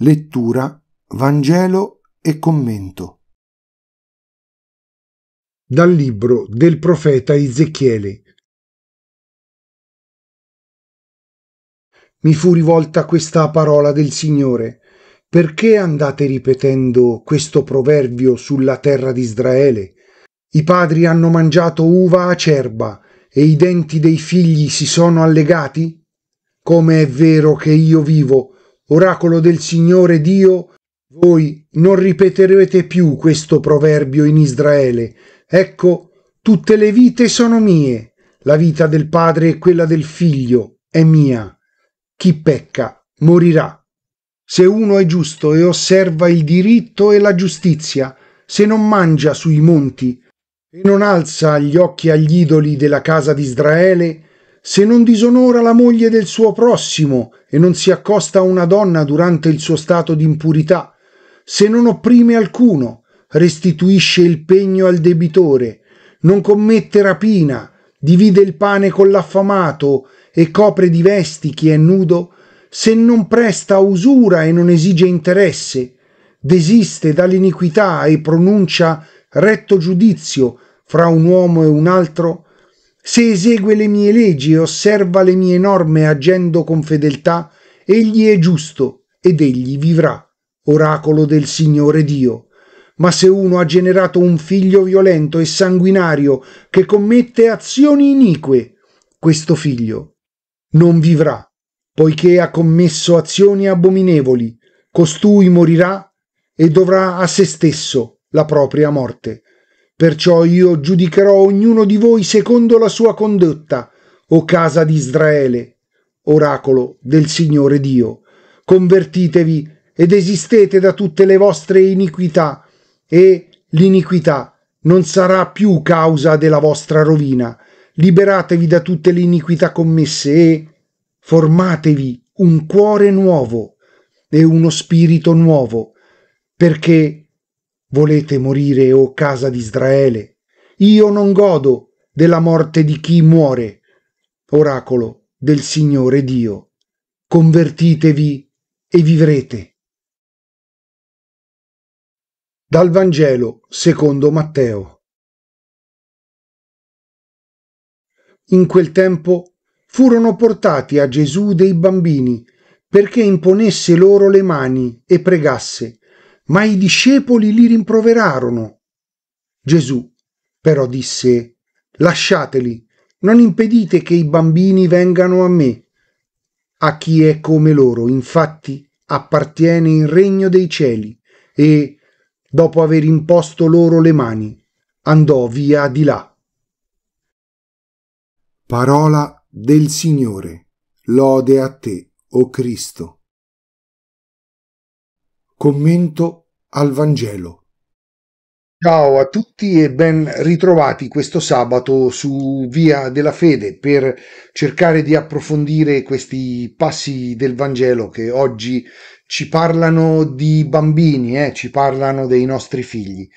Lettura Vangelo e commento. Dal libro del profeta Ezechiele. Mi fu rivolta questa parola del Signore. Perché andate ripetendo questo proverbio sulla terra di Israele? I padri hanno mangiato uva acerba e i denti dei figli si sono allegati? Come è vero che io vivo, oracolo del Signore Dio, voi non ripeterete più questo proverbio in Israele. Ecco, tutte le vite sono mie, la vita del padre e quella del figlio è mia. Chi pecca morirà. Se uno è giusto e osserva il diritto e la giustizia, se non mangia sui monti e non alza gli occhi agli idoli della casa di Israele, se non disonora la moglie del suo prossimo e non si accosta a una donna durante il suo stato di impurità, se non opprime alcuno, restituisce il pegno al debitore, non commette rapina, divide il pane con l'affamato e copre di vesti chi è nudo, se non presta usura e non esige interesse, desiste dall'iniquità e pronuncia retto giudizio fra un uomo e un altro, se esegue le mie leggi e osserva le mie norme agendo con fedeltà, egli è giusto ed egli vivrà, oracolo del Signore Dio. Ma se uno ha generato un figlio violento e sanguinario che commette azioni inique, questo figlio non vivrà, poiché ha commesso azioni abominevoli, costui morirà e dovrà a se stesso la propria morte. Perciò io giudicherò ognuno di voi secondo la sua condotta, o casa di Israele, oracolo del Signore Dio. Convertitevi ed esistete da tutte le vostre iniquità, e l'iniquità non sarà più causa della vostra rovina. Liberatevi da tutte le iniquità commesse e formatevi un cuore nuovo e uno spirito nuovo, perché Volete morire, o casa di Israele? Io non godo della morte di chi muore. Oracolo del Signore Dio. Convertitevi e vivrete. Dal Vangelo secondo Matteo. In quel tempo furono portati a Gesù dei bambini perché imponesse loro le mani e pregasse ma i discepoli li rimproverarono. Gesù però disse, lasciateli, non impedite che i bambini vengano a me. A chi è come loro, infatti, appartiene il regno dei cieli e, dopo aver imposto loro le mani, andò via di là. Parola del Signore. Lode a te, o Cristo. Commento al Vangelo. Ciao a tutti e ben ritrovati questo sabato su Via della Fede per cercare di approfondire questi passi del Vangelo che oggi ci parlano di bambini, eh, ci parlano dei nostri figli.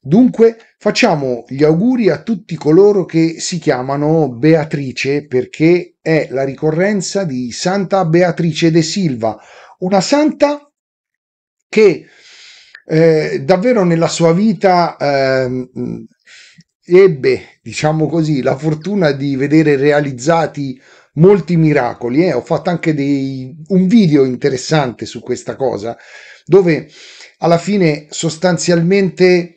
Dunque facciamo gli auguri a tutti coloro che si chiamano Beatrice perché è la ricorrenza di Santa Beatrice de Silva, una santa che eh, davvero nella sua vita eh, ebbe, diciamo così, la fortuna di vedere realizzati molti miracoli. Eh. Ho fatto anche dei, un video interessante su questa cosa, dove alla fine sostanzialmente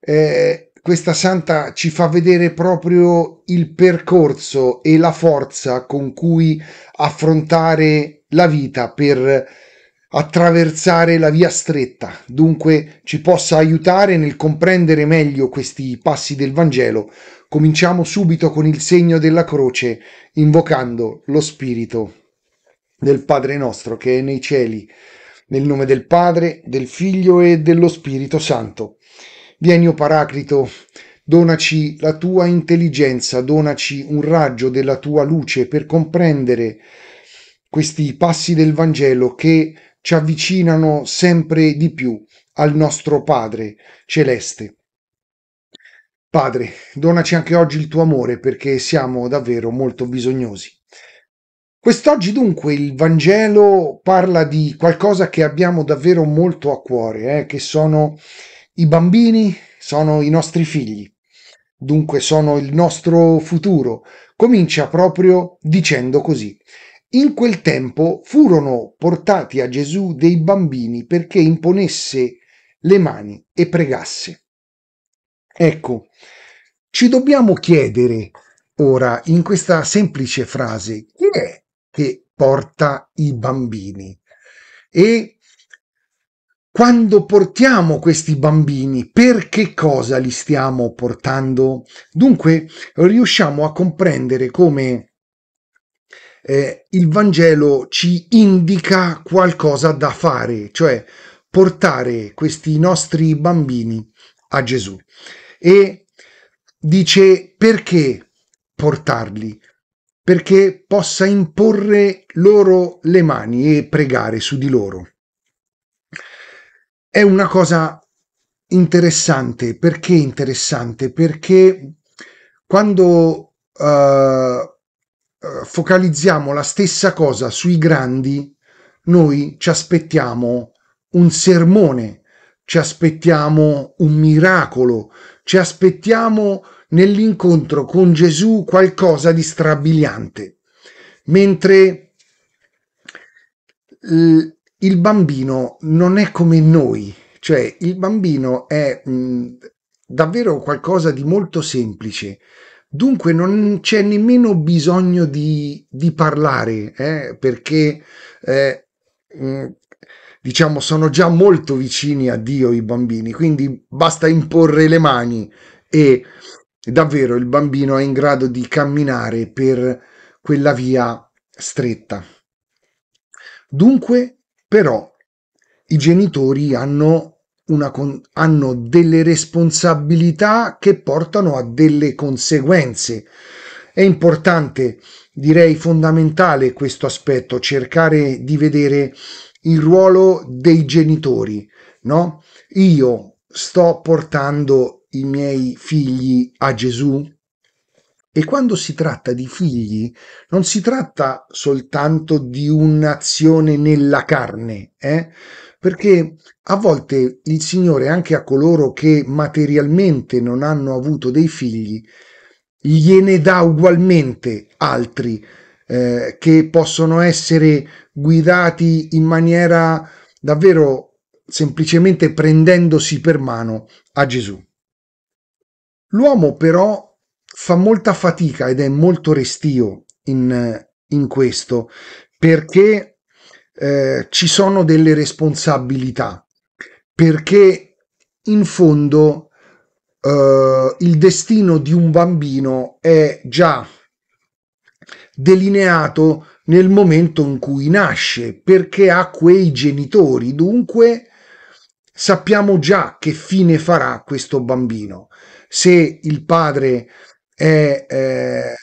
eh, questa santa ci fa vedere proprio il percorso e la forza con cui affrontare la vita per attraversare la via stretta, dunque ci possa aiutare nel comprendere meglio questi passi del Vangelo. Cominciamo subito con il segno della croce, invocando lo Spirito del Padre nostro che è nei cieli, nel nome del Padre, del Figlio e dello Spirito Santo. Vieni, o Paraclito, donaci la tua intelligenza, donaci un raggio della tua luce per comprendere questi passi del Vangelo che ci avvicinano sempre di più al nostro Padre celeste. Padre, donaci anche oggi il tuo amore perché siamo davvero molto bisognosi. Quest'oggi dunque il Vangelo parla di qualcosa che abbiamo davvero molto a cuore, eh, che sono i bambini, sono i nostri figli, dunque sono il nostro futuro. Comincia proprio dicendo così. In quel tempo furono portati a Gesù dei bambini perché imponesse le mani e pregasse. Ecco, ci dobbiamo chiedere ora in questa semplice frase chi è che porta i bambini. E quando portiamo questi bambini, per che cosa li stiamo portando? Dunque riusciamo a comprendere come eh, il Vangelo ci indica qualcosa da fare, cioè portare questi nostri bambini a Gesù. E dice perché portarli? perché possa imporre loro le mani e pregare su di loro. È una cosa interessante, perché interessante? Perché quando uh, focalizziamo la stessa cosa sui grandi, noi ci aspettiamo un sermone, ci aspettiamo un miracolo, ci aspettiamo nell'incontro con Gesù qualcosa di strabiliante, mentre il bambino non è come noi, cioè il bambino è mh, davvero qualcosa di molto semplice. Dunque non c'è nemmeno bisogno di, di parlare, eh, perché eh, mh, diciamo sono già molto vicini a Dio i bambini, quindi basta imporre le mani e davvero il bambino è in grado di camminare per quella via stretta. Dunque, però, i genitori hanno, una, hanno delle responsabilità che portano a delle conseguenze. È importante, direi fondamentale questo aspetto, cercare di vedere il ruolo dei genitori, no? Io sto portando i miei figli a Gesù? E quando si tratta di figli, non si tratta soltanto di un'azione nella carne, eh? Perché a volte il Signore, anche a coloro che materialmente non hanno avuto dei figli, gliene dà ugualmente altri eh, che possono essere guidati in maniera davvero semplicemente prendendosi per mano a Gesù. L'uomo però fa molta fatica ed è molto restio in, in questo perché eh, ci sono delle responsabilità, perché in fondo eh, il destino di un bambino è già delineato nel momento in cui nasce, perché ha quei genitori, dunque sappiamo già che fine farà questo bambino. Se il padre è, eh,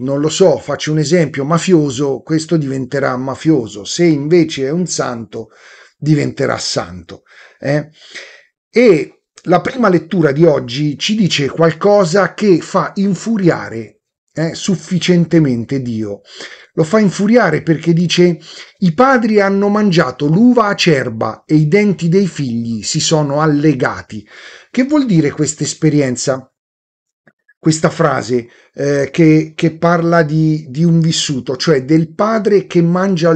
non lo so, faccio un esempio, mafioso, questo diventerà mafioso, se invece è un santo, diventerà santo. Eh? E la prima lettura di oggi ci dice qualcosa che fa infuriare eh, sufficientemente Dio. Lo fa infuriare perché dice i padri hanno mangiato l'uva acerba e i denti dei figli si sono allegati. Che vuol dire questa esperienza? Questa frase eh, che, che, parla di, di un vissuto, cioè del padre che mangia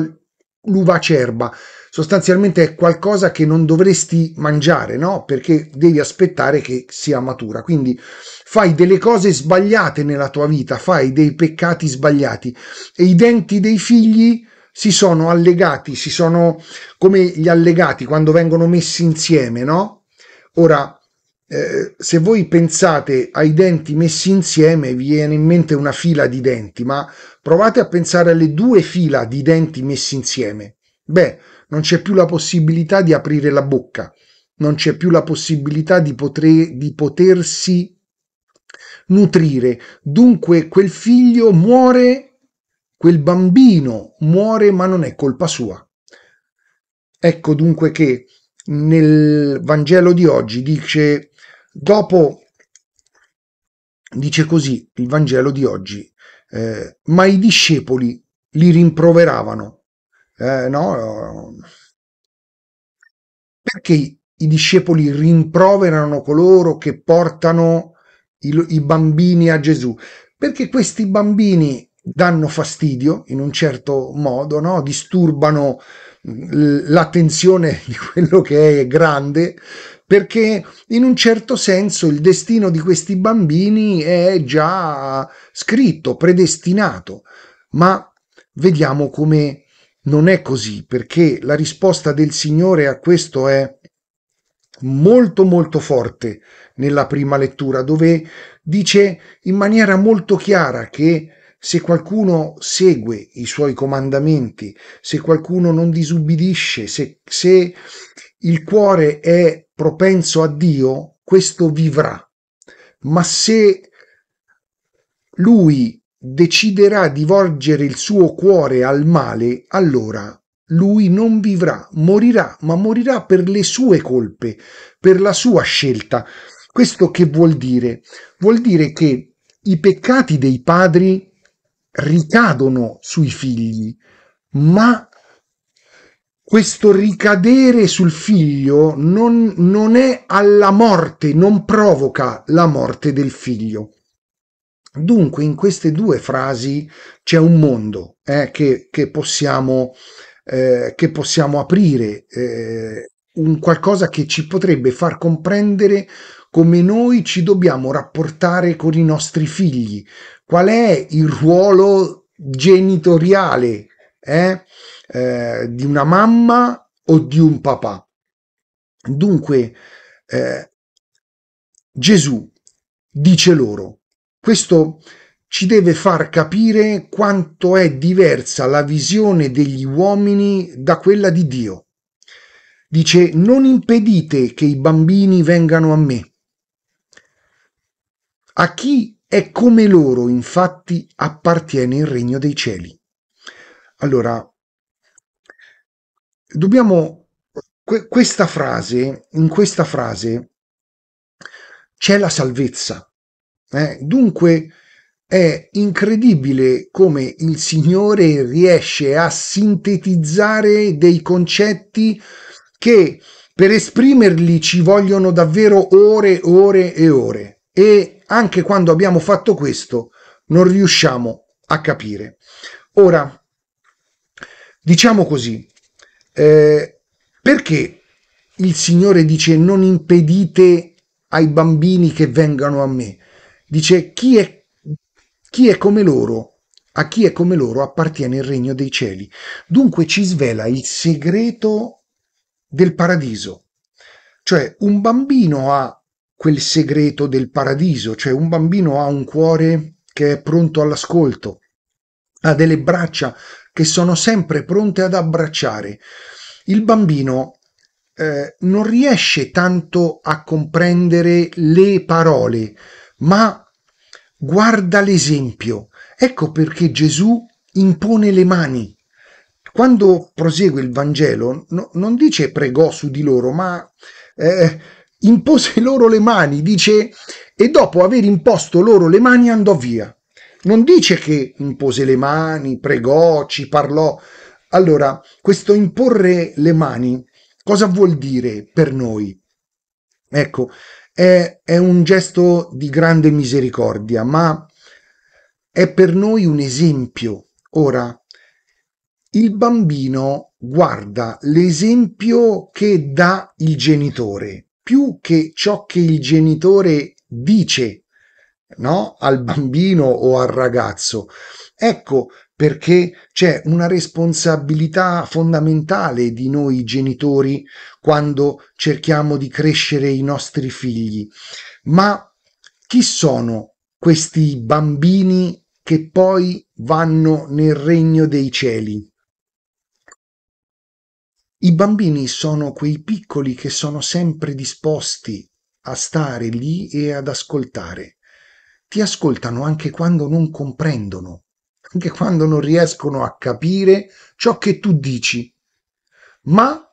l'uva acerba sostanzialmente è qualcosa che non dovresti mangiare, no? Perché devi aspettare che sia matura. Quindi fai delle cose sbagliate nella tua vita, fai dei peccati sbagliati e i denti dei figli si sono allegati, si sono come gli allegati quando vengono messi insieme, no? Ora, eh, se voi pensate ai denti messi insieme, vi viene in mente una fila di denti, ma provate a pensare alle due fila di denti messi insieme. Beh, non c'è più la possibilità di aprire la bocca, non c'è più la possibilità di, potre, di potersi nutrire. Dunque quel figlio muore, quel bambino muore, ma non è colpa sua. Ecco dunque che nel Vangelo di oggi dice, dopo, dice così il Vangelo di oggi, eh, ma i discepoli li rimproveravano. Eh, no? Perché i discepoli rimproverano coloro che portano i, i bambini a Gesù? Perché questi bambini danno fastidio in un certo modo, no? disturbano l'attenzione di quello che è grande, perché in un certo senso il destino di questi bambini è già scritto, predestinato, ma vediamo come non è così, perché la risposta del Signore a questo è molto molto forte nella prima lettura, dove dice in maniera molto chiara che se qualcuno segue i suoi comandamenti, se qualcuno non disubbidisce, se, se il cuore è propenso a Dio, questo vivrà. Ma se lui deciderà di volgere il suo cuore al male, allora lui non vivrà, morirà, ma morirà per le sue colpe, per la sua scelta. Questo che vuol dire? Vuol dire che i peccati dei padri ricadono sui figli, ma questo ricadere sul figlio non, non è alla morte, non provoca la morte del figlio. Dunque in queste due frasi c'è un mondo eh, che, che, possiamo, eh, che, possiamo, aprire, eh, un qualcosa che ci potrebbe far comprendere come noi ci dobbiamo rapportare con i nostri figli, qual è il ruolo genitoriale eh, eh, di una mamma o di un papà. Dunque eh, Gesù dice loro, questo ci deve far capire quanto è diversa la visione degli uomini da quella di Dio. Dice, non impedite che i bambini vengano a me a chi è come loro, infatti, appartiene il regno dei cieli. Allora, dobbiamo questa frase, in questa frase c'è la salvezza. Eh? Dunque è incredibile come il Signore riesce a sintetizzare dei concetti che per esprimerli ci vogliono davvero ore, ore e ore. E anche quando abbiamo fatto questo non riusciamo a capire. Ora, diciamo così, eh, perché il Signore dice non impedite ai bambini che vengano a me? Dice chi è, chi è come loro? A chi è come loro appartiene il regno dei cieli. Dunque ci svela il segreto del paradiso. Cioè un bambino ha quel segreto del paradiso, cioè un bambino ha un cuore che è pronto all'ascolto, ha delle braccia che sono sempre pronte ad abbracciare. Il bambino eh, non riesce tanto a comprendere le parole, ma guarda l'esempio. Ecco perché Gesù impone le mani. Quando prosegue il Vangelo, no, non dice pregò su di loro, ma eh, impose loro le mani, dice, e dopo aver imposto loro le mani andò via. Non dice che impose le mani, pregò, ci parlò. Allora, questo imporre le mani, cosa vuol dire per noi? Ecco, è, è un gesto di grande misericordia, ma è per noi un esempio. Ora, il bambino guarda l'esempio che dà il genitore più che ciò che il genitore dice no? al bambino o al ragazzo. Ecco perché c'è una responsabilità fondamentale di noi genitori quando cerchiamo di crescere i nostri figli. Ma chi sono questi bambini che poi vanno nel regno dei cieli? I bambini sono quei piccoli che sono sempre disposti a stare lì e ad ascoltare. Ti ascoltano anche quando non comprendono, anche quando non riescono a capire ciò che tu dici, ma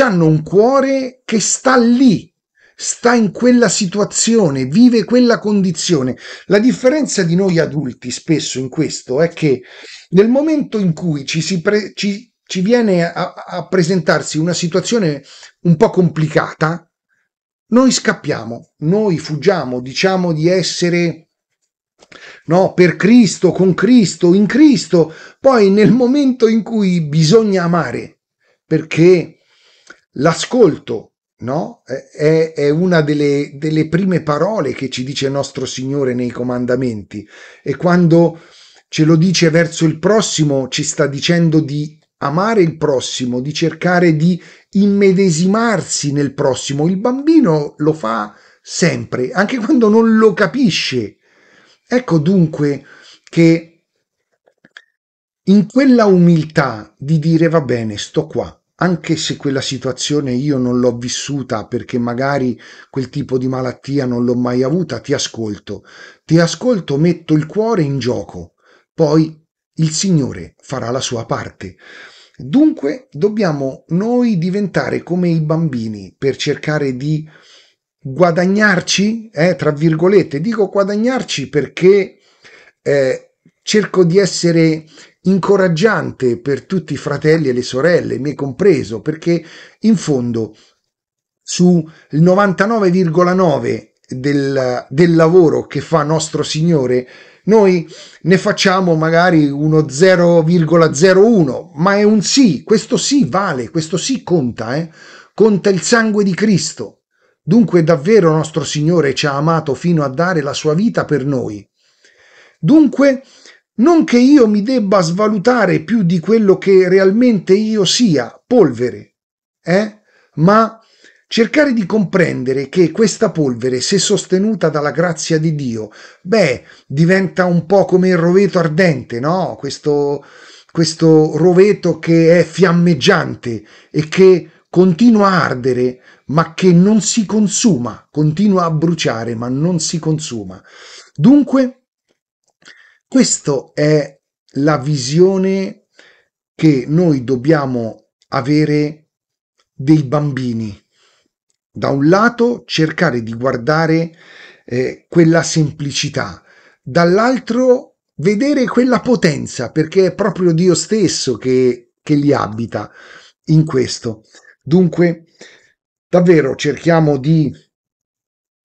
hanno un cuore che sta lì, sta in quella situazione, vive quella condizione. La differenza di noi adulti spesso in questo è che nel momento in cui ci, si pre- ci, ci viene a, a presentarsi una situazione un po' complicata, noi scappiamo, noi fuggiamo, diciamo di essere no, per Cristo, con Cristo, in Cristo, poi nel momento in cui bisogna amare, perché l'ascolto, no, è, è una delle, delle prime parole che ci dice nostro Signore nei comandamenti. E quando ce lo dice verso il prossimo ci sta dicendo di amare il prossimo, di cercare di immedesimarsi nel prossimo. Il bambino lo fa sempre, anche quando non lo capisce. Ecco dunque che in quella umiltà di dire va bene, sto qua, anche se quella situazione io non l'ho vissuta perché magari quel tipo di malattia non l'ho mai avuta, ti ascolto, ti ascolto, metto il cuore in gioco, poi il Signore farà la sua parte. Dunque dobbiamo noi diventare come i bambini per cercare di guadagnarci, eh, tra virgolette, dico guadagnarci perché eh, cerco di essere incoraggiante per tutti i fratelli e le sorelle, me compreso, perché in fondo sul 99,9 del, del lavoro che fa nostro Signore, noi ne facciamo magari uno 0,01, ma è un sì, questo sì vale, questo sì conta, eh? conta il sangue di Cristo. Dunque davvero nostro Signore ci ha amato fino a dare la sua vita per noi. Dunque, non che io mi debba svalutare più di quello che realmente io sia, polvere, eh? ma cercare di comprendere che questa polvere, se sostenuta dalla grazia di Dio, beh, diventa un po' come il roveto ardente, no? Questo, questo roveto che è fiammeggiante e che continua a ardere, ma che non si consuma, continua a bruciare, ma non si consuma. Dunque, questa è la visione che noi dobbiamo avere dei bambini. Da un lato cercare di guardare eh, quella semplicità, dall'altro vedere quella potenza, perché è proprio Dio stesso che, che li abita in questo. Dunque, davvero cerchiamo di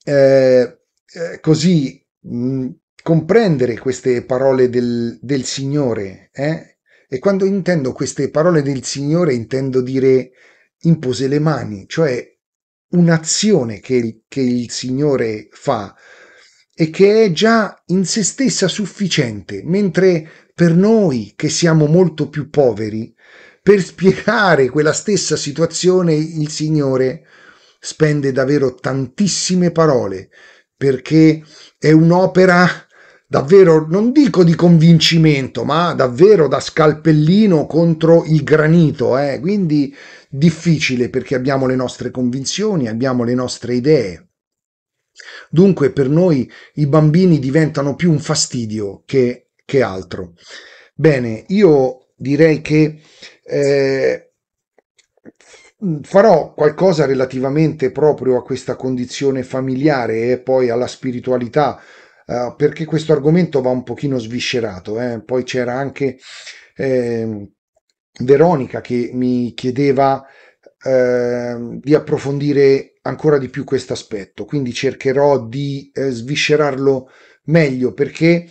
eh, eh, così mh, comprendere queste parole del, del Signore. Eh? E quando intendo queste parole del Signore intendo dire impose le mani, cioè un'azione che, che il Signore fa e che è già in se stessa sufficiente, mentre per noi che siamo molto più poveri, per spiegare quella stessa situazione il Signore spende davvero tantissime parole perché è un'opera davvero, non dico di convincimento, ma davvero da scalpellino contro il granito, eh? quindi difficile perché abbiamo le nostre convinzioni, abbiamo le nostre idee. Dunque per noi i bambini diventano più un fastidio che, che altro. Bene, io direi che eh, farò qualcosa relativamente proprio a questa condizione familiare e poi alla spiritualità, eh, perché questo argomento va un pochino sviscerato. Eh. Poi c'era anche ehm, Veronica che mi chiedeva ehm, di approfondire ancora di più questo aspetto, quindi cercherò di eh, sviscerarlo meglio perché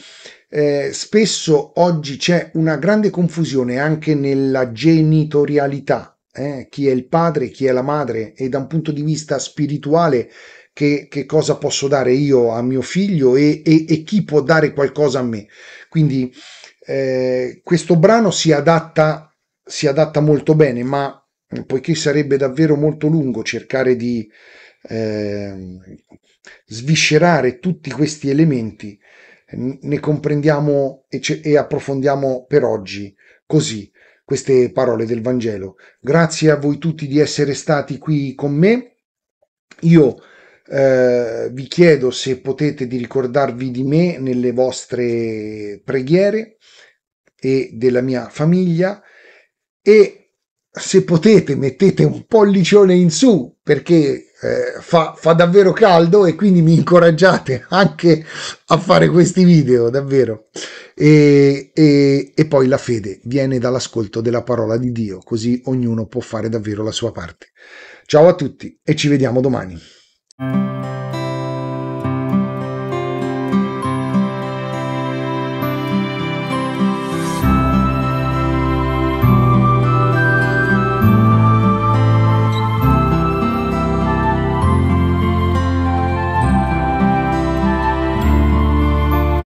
eh, spesso oggi c'è una grande confusione anche nella genitorialità, eh? chi è il padre, chi è la madre e da un punto di vista spirituale che, che cosa posso dare io a mio figlio e, e, e chi può dare qualcosa a me. Quindi eh, questo brano si adatta, si adatta molto bene, ma poiché sarebbe davvero molto lungo cercare di eh, sviscerare tutti questi elementi, ne comprendiamo e, e approfondiamo per oggi così queste parole del Vangelo. Grazie a voi tutti di essere stati qui con me. Io eh, vi chiedo se potete di ricordarvi di me nelle vostre preghiere e della mia famiglia e se potete mettete un pollicione in su perché eh, fa, fa, davvero caldo e quindi mi incoraggiate anche a fare questi video, davvero. E, e, e poi la fede viene dall'ascolto della parola di Dio, così ognuno può fare davvero la sua parte. Ciao a tutti e ci vediamo domani. Música